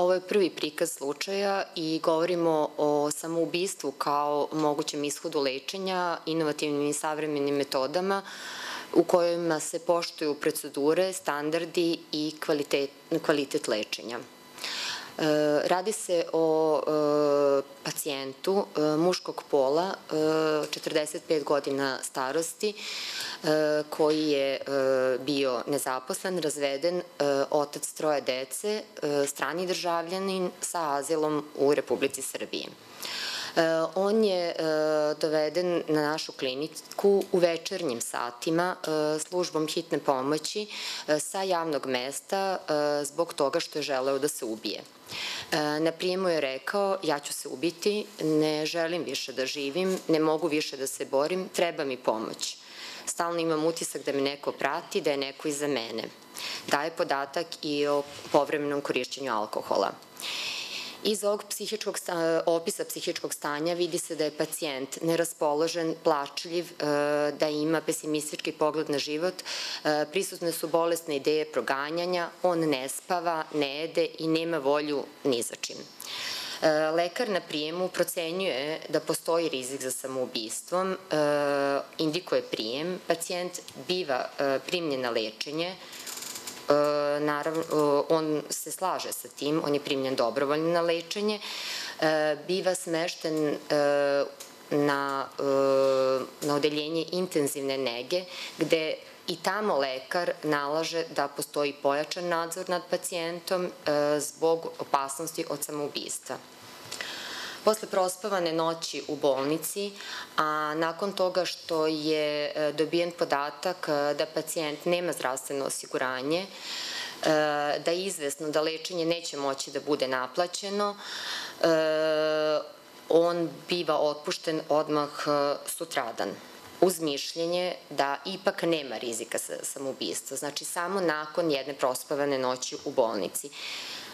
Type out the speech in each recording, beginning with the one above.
Ovo je prvi prikaz slučaja i govorimo o samoubistvu kao mogućem ishodu lečenja, inovativnim i savremenim metodama u kojima se poštuju procedure, standardi i kvalitet, kvalitet lečenja. E, radi se o e, pacijentu e, muškog pola, 45 godina starosti, koji je bio nezaposlen, razveden, otac troje dece, strani državljanin sa azilom u Republici Srbiji. E, on je e, doveden na našu kliniku u večernjim satima e, službom hitne pomoći sa javnog mesta zbog toga što je želeo da se ubije. Na prijemu je rekao, ja ću se ubiti, ne želim više da živim, ne mogu više da se borim, treba mi pomoć. Stalno imam utisak da me neko prati, da je neko iza mene. Daje podatak i o povremenom korišćenju alkohola. Iz ovog psihičkog opisa psihičkog stanja vidi se da je pacijent neraspoložen, plačljiv, e, da ima pesimistički pogled na život, e, prisutne su bolesne ideje proganjanja, on ne spava, ne jede i nema volju ni za čim. E, lekar na prijemu procenjuje da postoji rizik za samoubistvom, indikuje prijem, pacijent biva primljen na lečenje, naravno, e, on se slaže sa tim, on je primljen dobrovoljno na lečenje, e, biva smešten na, na odeljenje intenzivne nege, gde i tamo lekar nalaže da postoji pojačan nadzor nad pacijentom zbog opasnosti od samoubistva. Posle prospavane noći u bolnici, a nakon toga što je e, dobijen podatak e, da pacijent nema zdravstveno osiguranje, e, da je izvesno da lečenje neće moći da bude naplaćeno, on biva otpušten odmah sutradan uz mišljenje da ipak nema rizika sa samoubistva, znači samo nakon jedne prospavane noći u bolnici.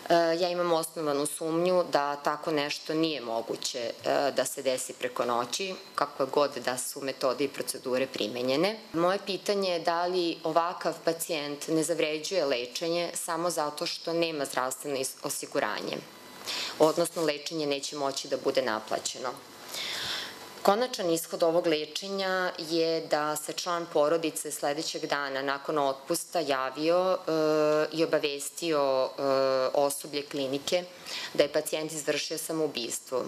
E, ja imam osnovanu sumnju da tako nešto nije moguće e, da se desi preko noći, kakva god da su metode i procedure primenjene. Moje pitanje je da li ovakav pacijent ne zavređuje lečenje samo zato što nema zdravstveno osiguranje, odnosno lečenje neće moći da bude naplaćeno. Konačan ishod ovog lečenja je da se član porodice sledećeg dana nakon otpusta javio e, i obavestio e, osoblje klinike da je pacijent izvršio samoubistvo.